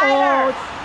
fire. Oh.